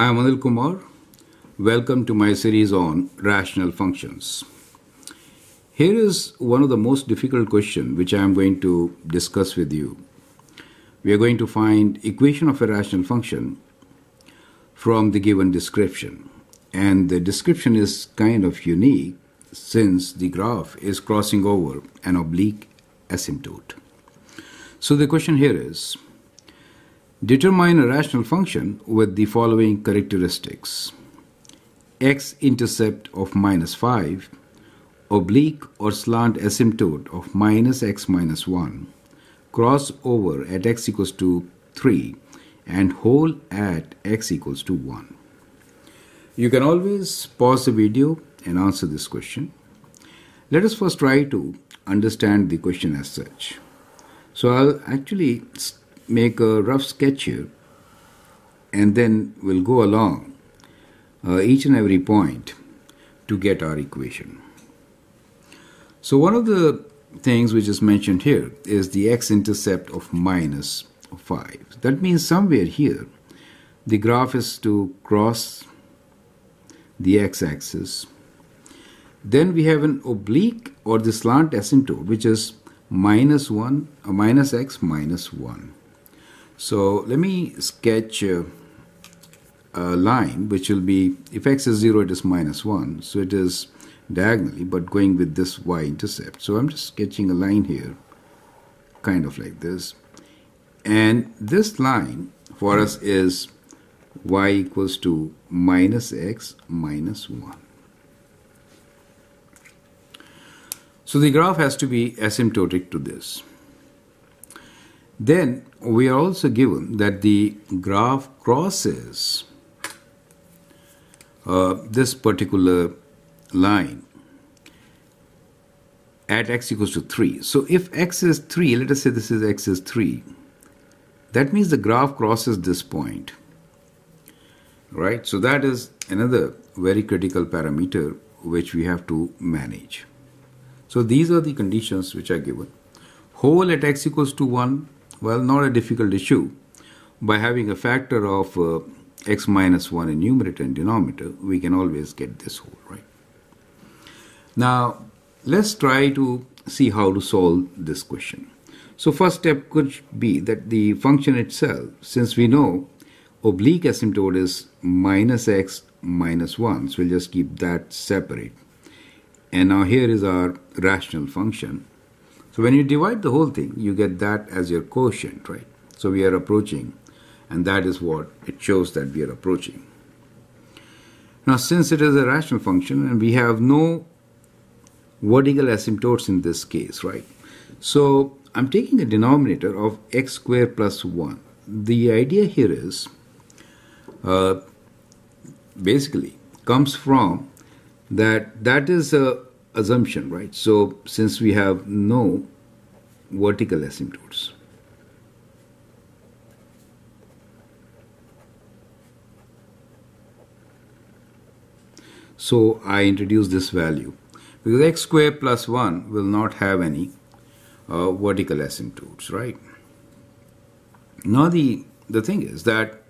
I am Anil Kumar. Welcome to my series on rational functions. Here is one of the most difficult questions which I am going to discuss with you. We are going to find equation of a rational function from the given description. And the description is kind of unique since the graph is crossing over an oblique asymptote. So the question here is determine a rational function with the following characteristics x intercept of minus 5 oblique or slant asymptote of minus x minus 1 cross over at x equals to 3 and hole at x equals to 1. You can always pause the video and answer this question. Let us first try to understand the question as such. So I'll actually make a rough sketch here and then we'll go along uh, each and every point to get our equation. So one of the things which is mentioned here is the x-intercept of minus 5. That means somewhere here the graph is to cross the x-axis. Then we have an oblique or the slant asymptote which is minus 1 uh, minus x minus 1. So let me sketch uh, a line which will be if x is 0 it is minus 1 so it is diagonally but going with this y-intercept. So I'm just sketching a line here kind of like this and this line for us is y equals to minus x minus 1. So the graph has to be asymptotic to this. Then we are also given that the graph crosses uh, this particular line at x equals to 3. So if x is 3, let us say this is x is 3, that means the graph crosses this point. Right? So that is another very critical parameter which we have to manage. So these are the conditions which are given. Hole at x equals to 1, well, not a difficult issue. By having a factor of uh, x minus 1 in numerator and denominator, we can always get this hole, right? Now, let's try to see how to solve this question. So first step could be that the function itself, since we know oblique asymptote is minus x minus 1, so we'll just keep that separate. And now here is our rational function. So when you divide the whole thing, you get that as your quotient, right? So we are approaching, and that is what it shows that we are approaching. Now, since it is a rational function and we have no vertical asymptotes in this case, right? So I'm taking a denominator of x squared plus 1. The idea here is uh, basically comes from that that is a assumption, right? So since we have no vertical asymptotes. So I introduce this value because x squared plus 1 will not have any uh, vertical asymptotes, right? Now the, the thing is that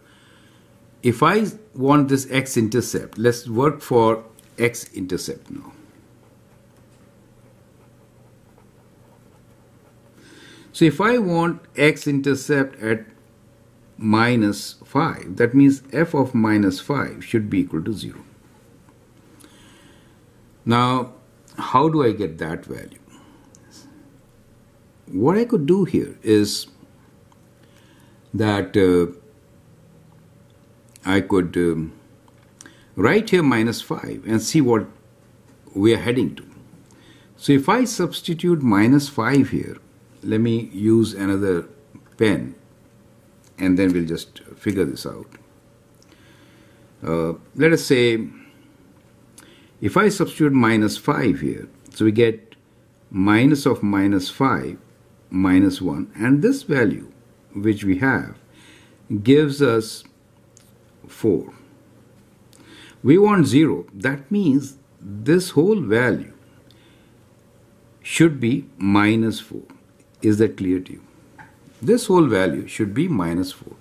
if I want this x-intercept, let's work for x-intercept now. So if I want x-intercept at minus 5, that means f of minus 5 should be equal to 0. Now, how do I get that value? What I could do here is that uh, I could um, write here minus 5 and see what we are heading to. So if I substitute minus 5 here, let me use another pen and then we'll just figure this out. Uh, let us say if I substitute minus 5 here, so we get minus of minus 5 minus 1 and this value which we have gives us 4. We want 0. That means this whole value should be minus 4. Is that clear to you? This whole value should be minus 4.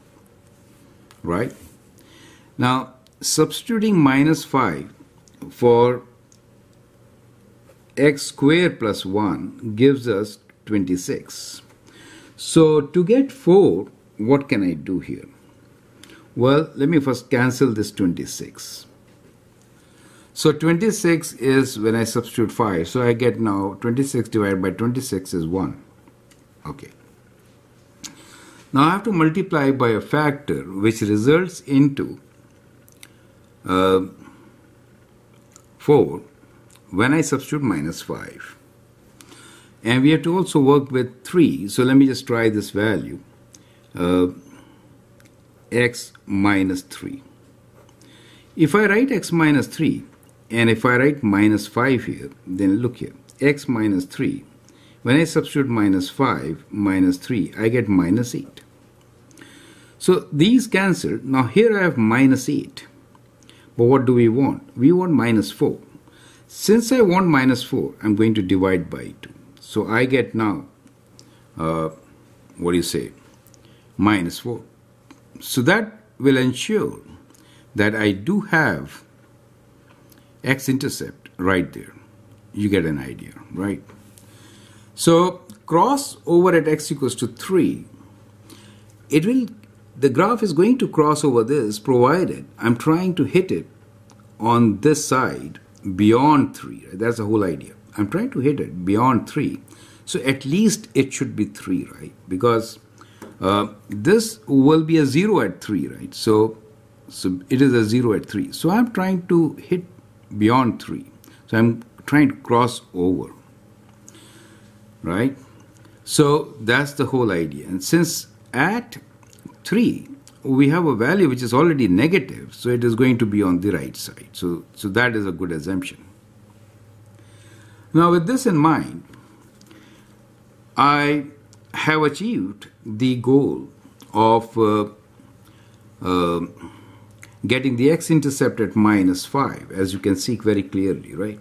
Right? Now, substituting minus 5 for x square plus 1 gives us 26. So to get 4, what can I do here? Well, let me first cancel this 26. So 26 is when I substitute 5. So I get now 26 divided by 26 is 1. Okay. Now I have to multiply by a factor which results into uh, 4 when I substitute minus 5. And we have to also work with 3. So let me just try this value. Uh, x minus 3. If I write x minus 3 and if I write minus 5 here, then look here, x minus 3. When I substitute minus 5 minus 3, I get minus 8. So these cancel. Now here I have minus 8. But what do we want? We want minus 4. Since I want minus 4, I'm going to divide by 2. So I get now, uh, what do you say, minus 4. So that will ensure that I do have x-intercept right there. You get an idea, right? So cross over at x equals to 3, it will the graph is going to cross over this provided I'm trying to hit it on this side beyond 3. Right? That's the whole idea. I'm trying to hit it beyond 3. So at least it should be 3, right? Because uh, this will be a 0 at 3, right? So, so it is a 0 at 3. So I'm trying to hit beyond 3. So I'm trying to cross over, right? So that's the whole idea. And since at 3 we have a value which is already negative, so it is going to be on the right side. So, so that is a good assumption. Now, with this in mind, I have achieved the goal of uh, uh, getting the x-intercept at minus 5, as you can see very clearly, right?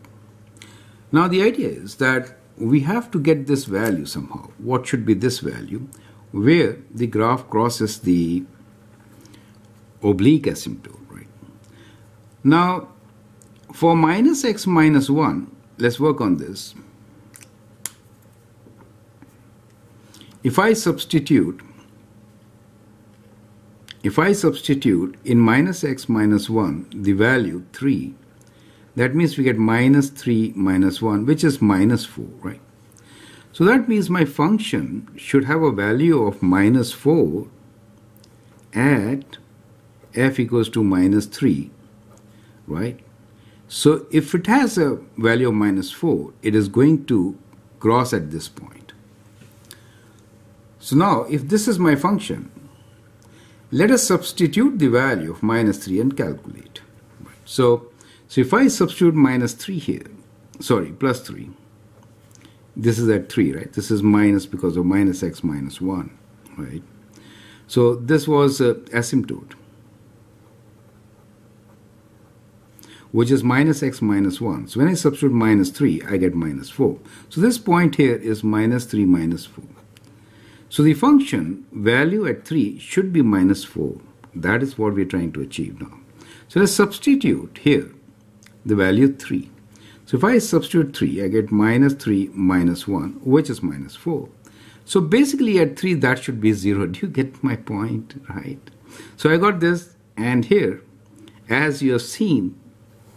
Now, the idea is that we have to get this value somehow. What should be this value? where the graph crosses the oblique asymptote, right? Now, for minus x minus 1, let's work on this. If I substitute if I substitute in minus x minus 1 the value 3, that means we get minus 3 minus 1, which is minus 4, right? So that means my function should have a value of minus 4 at f equals to minus 3, right? So if it has a value of minus 4, it is going to cross at this point. So now, if this is my function, let us substitute the value of minus 3 and calculate. So, so if I substitute minus 3 here, sorry, plus 3, this is at 3, right? This is minus because of minus x minus 1, right? So this was uh, asymptote, which is minus x minus 1. So when I substitute minus 3, I get minus 4. So this point here is minus 3 minus 4. So the function value at 3 should be minus 4. That is what we're trying to achieve now. So let's substitute here the value 3. So if I substitute 3, I get minus 3 minus 1, which is minus 4. So basically at 3, that should be 0. Do you get my point, right? So I got this, and here, as you have seen,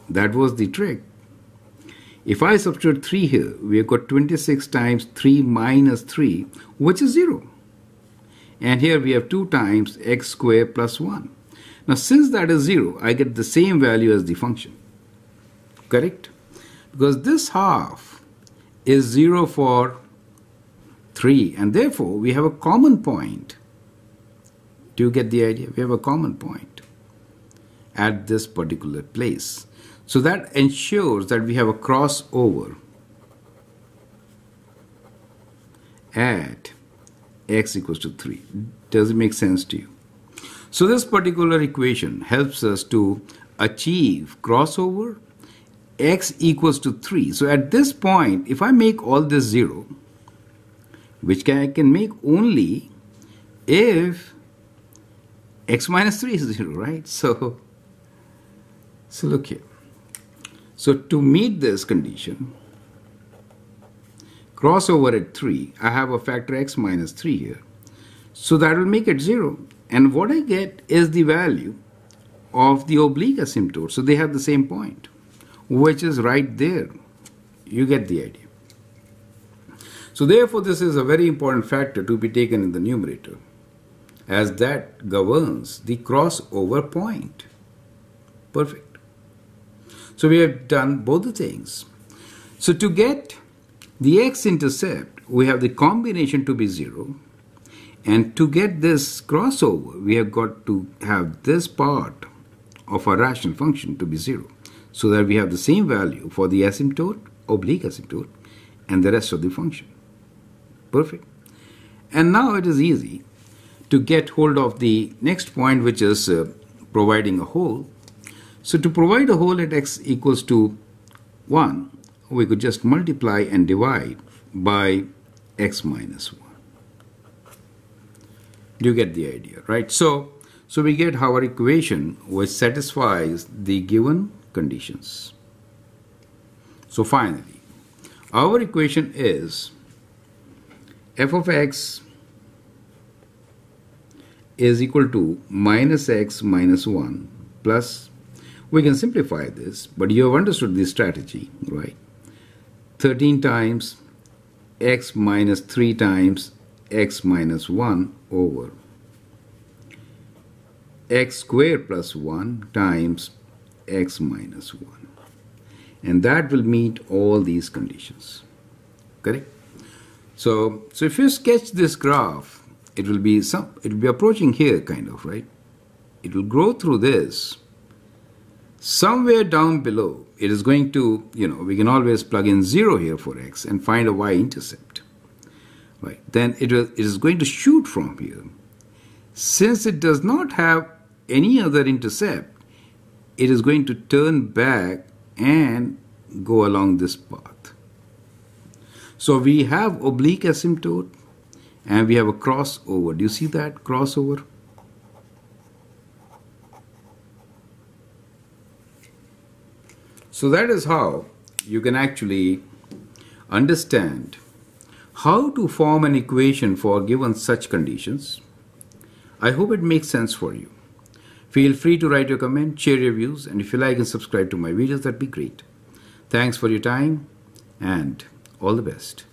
that was the trick. If I substitute 3 here, we have got 26 times 3 minus 3, which is 0. And here we have 2 times x squared plus 1. Now since that is 0, I get the same value as the function. Correct? because this half is 0 for 3 and therefore we have a common point. Do you get the idea? We have a common point at this particular place. So that ensures that we have a crossover at x equals to 3. Does it make sense to you? So this particular equation helps us to achieve crossover x equals to 3. So at this point, if I make all this 0, which I can make only if x minus 3 is 0, right? So So look here. So to meet this condition, crossover at 3, I have a factor x minus 3 here. So that will make it 0. And what I get is the value of the oblique asymptote. So they have the same point, which is right there. You get the idea. So therefore, this is a very important factor to be taken in the numerator, as that governs the crossover point. Perfect. So we have done both the things. So to get the x-intercept, we have the combination to be 0. And to get this crossover, we have got to have this part of our rational function to be 0. So that we have the same value for the asymptote, oblique asymptote, and the rest of the function. Perfect. And now it is easy to get hold of the next point, which is uh, providing a hole. So to provide a hole at x equals to 1, we could just multiply and divide by x minus 1. Do you get the idea, right? So, so we get our equation which satisfies the given conditions. So finally, our equation is f of x is equal to minus x minus 1 plus, we can simplify this, but you have understood this strategy, right? 13 times x minus 3 times x minus 1 over x squared plus 1 times x minus 1 and that will meet all these conditions. Correct? So so if you sketch this graph it will be some it will be approaching here kind of right? It will grow through this. Somewhere down below it is going to you know we can always plug in 0 here for x and find a y-intercept. Right? Then it, will, it is going to shoot from here. Since it does not have any other intercept it is going to turn back and go along this path so we have oblique asymptote and we have a crossover do you see that crossover So that is how you can actually understand how to form an equation for given such conditions. I hope it makes sense for you. Feel free to write your comment, share your views, and if you like and subscribe to my videos, that'd be great. Thanks for your time and all the best.